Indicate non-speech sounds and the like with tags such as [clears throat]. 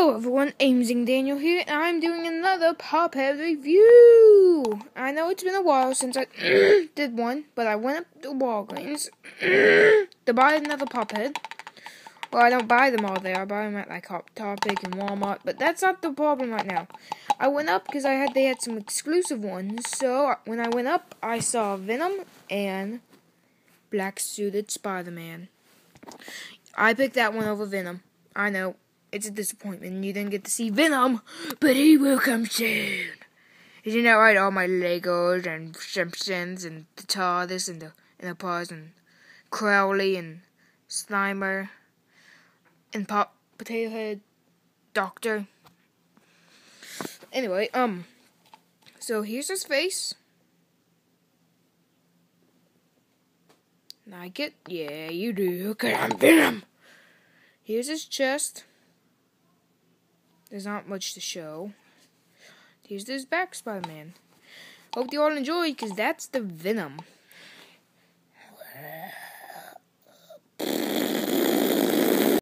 Hello everyone, Amazing Daniel here, and I'm doing another Pophead review! I know it's been a while since I [clears throat] did one, but I went up to Walgreens [clears throat] to buy another Pophead. Well, I don't buy them all there, I buy them at like Hot Topic and Walmart, but that's not the problem right now. I went up because I had they had some exclusive ones, so when I went up, I saw Venom and Black Suited Spider-Man. I picked that one over Venom. I know, it's a disappointment. You didn't get to see Venom, but he will come soon. Isn't that right? All my Legos and Simpsons and the TARDIS and the and the Pause and Crowley and Slimer and Pop Potato Head Doctor. Anyway, um, so here's his face. Like it? Yeah, you do. Cause I'm Venom. Here's his chest. There's not much to show. Here's this back Spider-Man. Hope you all enjoy, because that's the Venom.